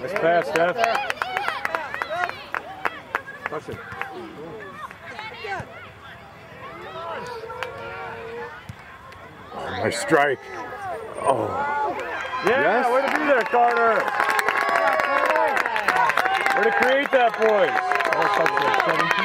Nice pass, Steph. Touch it. Oh, nice strike. Oh. Yeah, Yes. way to be there, Carter. Way to create that, boys.